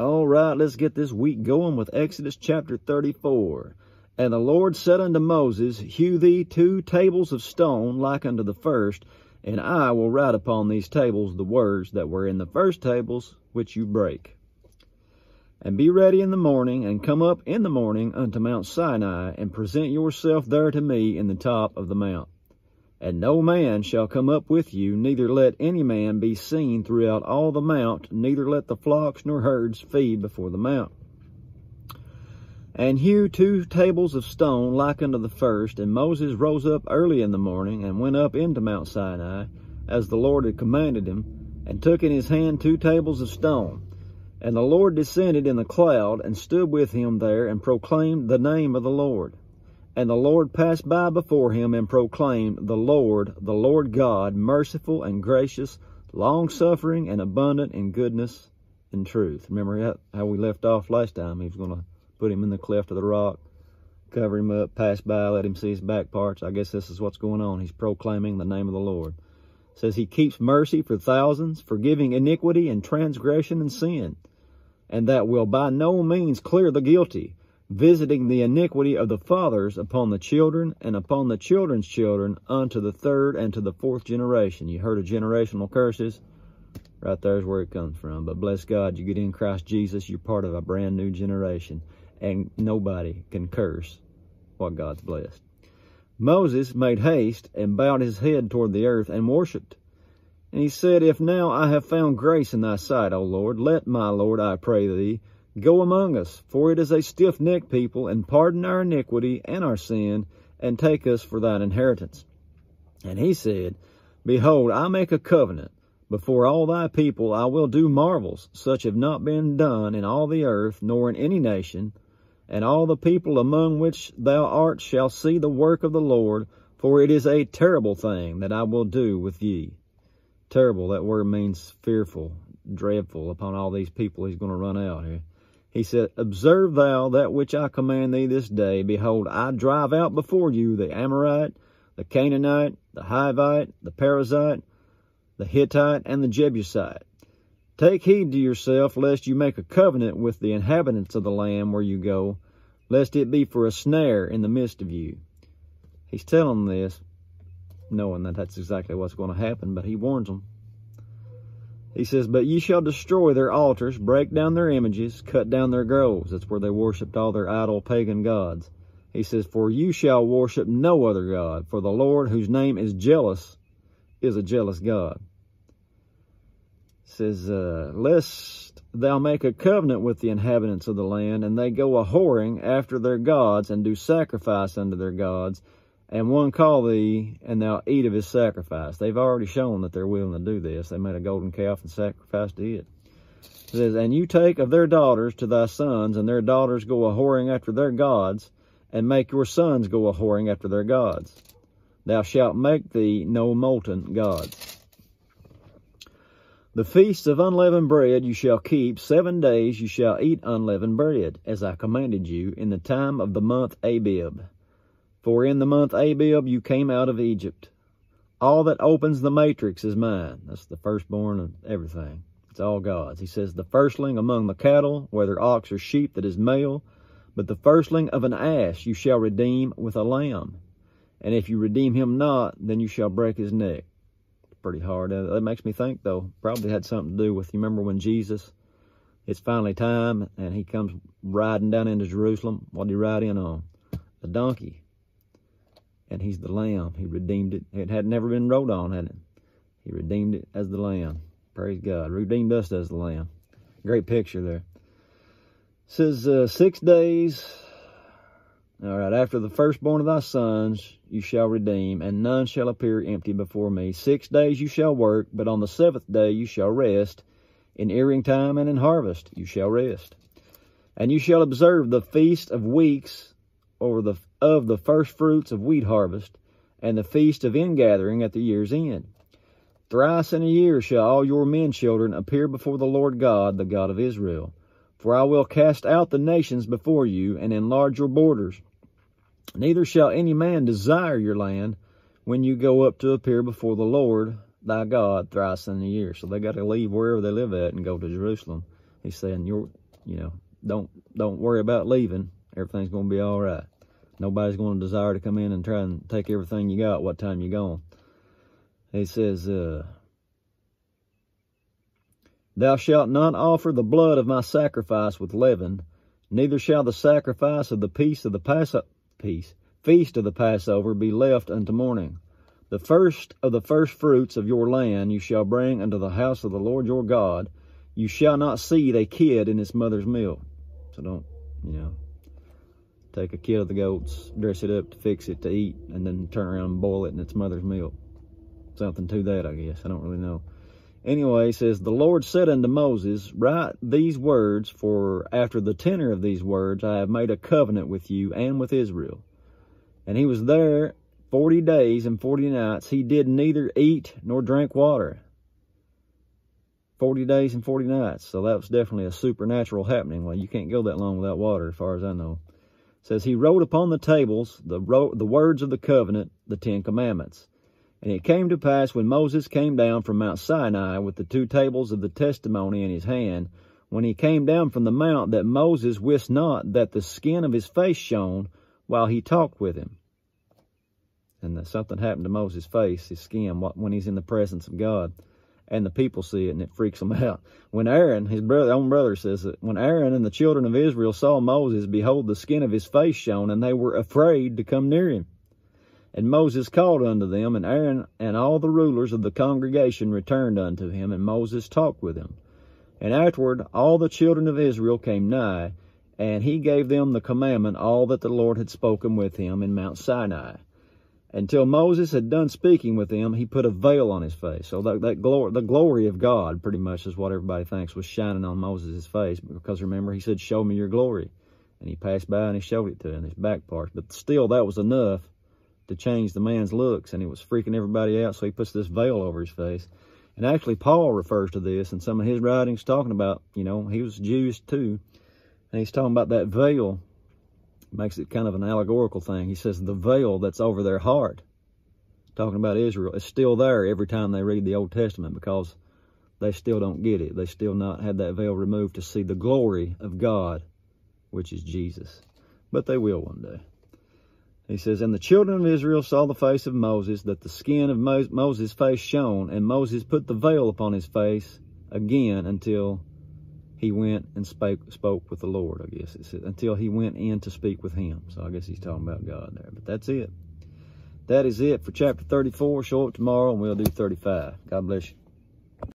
All right, let's get this week going with Exodus chapter 34. And the Lord said unto Moses, Hew thee two tables of stone like unto the first, and I will write upon these tables the words that were in the first tables which you break. And be ready in the morning, and come up in the morning unto Mount Sinai, and present yourself there to me in the top of the mount. And no man shall come up with you, neither let any man be seen throughout all the mount, neither let the flocks nor herds feed before the mount. And hew two tables of stone like unto the first, and Moses rose up early in the morning, and went up into Mount Sinai, as the Lord had commanded him, and took in his hand two tables of stone. And the Lord descended in the cloud, and stood with him there, and proclaimed the name of the Lord. And the Lord passed by before him and proclaimed, The Lord, the Lord God, merciful and gracious, long-suffering and abundant in goodness and truth. Remember how we left off last time? He was going to put him in the cleft of the rock, cover him up, pass by, let him see his back parts. I guess this is what's going on. He's proclaiming the name of the Lord. It says he keeps mercy for thousands, forgiving iniquity and transgression and sin, and that will by no means clear the guilty, visiting the iniquity of the fathers upon the children and upon the children's children unto the third and to the fourth generation. You heard of generational curses? Right there's where it comes from. But bless God, you get in Christ Jesus, you're part of a brand new generation. And nobody can curse what God's blessed. Moses made haste and bowed his head toward the earth and worshipped. And he said, If now I have found grace in thy sight, O Lord, let my Lord, I pray thee, Go among us, for it is a stiff-necked people, and pardon our iniquity and our sin, and take us for thine inheritance. And he said, Behold, I make a covenant. Before all thy people I will do marvels, such have not been done in all the earth, nor in any nation. And all the people among which thou art shall see the work of the Lord, for it is a terrible thing that I will do with ye. Terrible, that word means fearful, dreadful upon all these people he's going to run out here. He said, Observe thou that which I command thee this day. Behold, I drive out before you the Amorite, the Canaanite, the Hivite, the Perizzite, the Hittite, and the Jebusite. Take heed to yourself, lest you make a covenant with the inhabitants of the land where you go, lest it be for a snare in the midst of you. He's telling them this, knowing that that's exactly what's going to happen, but he warns them. He says, But ye shall destroy their altars, break down their images, cut down their groves. That's where they worshipped all their idol pagan gods. He says, For you shall worship no other God, for the Lord, whose name is jealous, is a jealous God. Says, uh, Lest thou make a covenant with the inhabitants of the land, and they go a whoring after their gods, and do sacrifice unto their gods, and one call thee, and thou eat of his sacrifice. They've already shown that they're willing to do this. They made a golden calf and sacrificed it. It says, And you take of their daughters to thy sons, and their daughters go a whoring after their gods, and make your sons go a whoring after their gods. Thou shalt make thee no molten gods. The feast of unleavened bread you shall keep. Seven days you shall eat unleavened bread, as I commanded you, in the time of the month Abib. For in the month Abib you came out of Egypt. All that opens the matrix is mine. That's the firstborn of everything. It's all God's. He says, the firstling among the cattle, whether ox or sheep, that is male, but the firstling of an ass you shall redeem with a lamb. And if you redeem him not, then you shall break his neck. Pretty hard. Uh, that makes me think, though, probably had something to do with, you remember when Jesus, it's finally time, and he comes riding down into Jerusalem. What did he ride in on? A donkey and he's the lamb. He redeemed it. It had never been rode on, had it? He redeemed it as the lamb. Praise God. Redeemed us as the lamb. Great picture there. It says, uh, six days, all right, after the firstborn of thy sons you shall redeem, and none shall appear empty before me. Six days you shall work, but on the seventh day you shall rest. In earing time and in harvest you shall rest. And you shall observe the feast of weeks over the of the first fruits of wheat harvest, and the feast of ingathering at the year's end. Thrice in a year shall all your men children appear before the Lord God, the God of Israel. For I will cast out the nations before you, and enlarge your borders. Neither shall any man desire your land when you go up to appear before the Lord thy God thrice in a year. So they got to leave wherever they live at and go to Jerusalem. He's saying, your you know, don't don't worry about leaving. Everything's going to be all right. Nobody's going to desire to come in and try and take everything you got what time you're gone. He says, uh, Thou shalt not offer the blood of my sacrifice with leaven, neither shall the sacrifice of the peace of the peace, feast of the Passover be left unto morning. The first of the first fruits of your land you shall bring unto the house of the Lord your God. You shall not seethe a kid in its mother's milk. So don't, you know, take a kid of the goats, dress it up to fix it to eat, and then turn around and boil it in its mother's milk. Something to that, I guess. I don't really know. Anyway, he says, The Lord said unto Moses, Write these words, for after the tenor of these words I have made a covenant with you and with Israel. And he was there forty days and forty nights. He did neither eat nor drink water. Forty days and forty nights. So that was definitely a supernatural happening. Well, you can't go that long without water, as far as I know. Says he wrote upon the tables the, the words of the covenant, the Ten Commandments. And it came to pass when Moses came down from Mount Sinai with the two tables of the testimony in his hand, when he came down from the mount, that Moses wist not that the skin of his face shone while he talked with him. And that something happened to Moses' face, his skin, when he's in the presence of God. And the people see it and it freaks them out. When Aaron, his brother, own brother says that when Aaron and the children of Israel saw Moses, behold, the skin of his face shone, and they were afraid to come near him. And Moses called unto them, and Aaron and all the rulers of the congregation returned unto him, and Moses talked with him. And afterward all the children of Israel came nigh, and he gave them the commandment, all that the Lord had spoken with him in Mount Sinai. Until Moses had done speaking with them, he put a veil on his face. So that, that glory, the glory of God, pretty much is what everybody thinks was shining on Moses' face. Because remember, he said, show me your glory. And he passed by and he showed it to him, his back part. But still, that was enough to change the man's looks, and it was freaking everybody out, so he puts this veil over his face. And actually, Paul refers to this in some of his writings, talking about, you know, he was Jewish too, and he's talking about that veil, makes it kind of an allegorical thing. He says the veil that's over their heart, talking about Israel, is still there every time they read the Old Testament because they still don't get it. They still not had that veil removed to see the glory of God, which is Jesus. But they will one day. He says, And the children of Israel saw the face of Moses, that the skin of Mo Moses' face shone, and Moses put the veil upon his face again until he went and spake, spoke with the Lord, I guess. It says, until he went in to speak with him. So I guess he's talking about God there. But that's it. That is it for chapter 34. Show up tomorrow, and we'll do 35. God bless you.